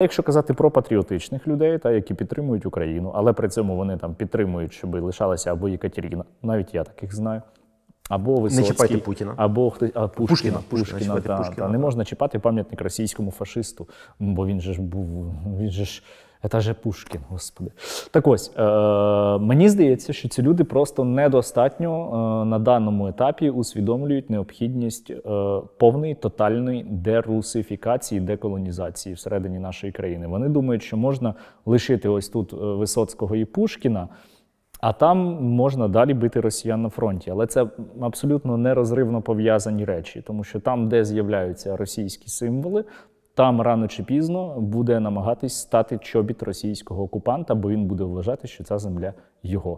Якщо казати про патріотичних людей, та які підтримують Україну, але при цьому вони там підтримують, щоб лишалася або Єкатеріна, навіть я таких знаю. Або Висоцький, чіпайте Путіна. або хтось а, Пушкіна. Пушкіна, Пушкіна, Пушкіна, та, Пушкіна, та. не можна чіпати пам'ятник російському фашисту, бо він же ж був. Він же ж це же Пушкін, господи. Так ось е, мені здається, що ці люди просто недостатньо е, на даному етапі усвідомлюють необхідність е, повної тотальної дерусифікації, деколонізації всередині нашої країни. Вони думають, що можна лишити ось тут Висоцького і Пушкіна. А там можна далі бити росіян на фронті. Але це абсолютно нерозривно пов'язані речі, тому що там, де з'являються російські символи, там рано чи пізно буде намагатись стати чобіт російського окупанта, бо він буде вважати, що ця земля його.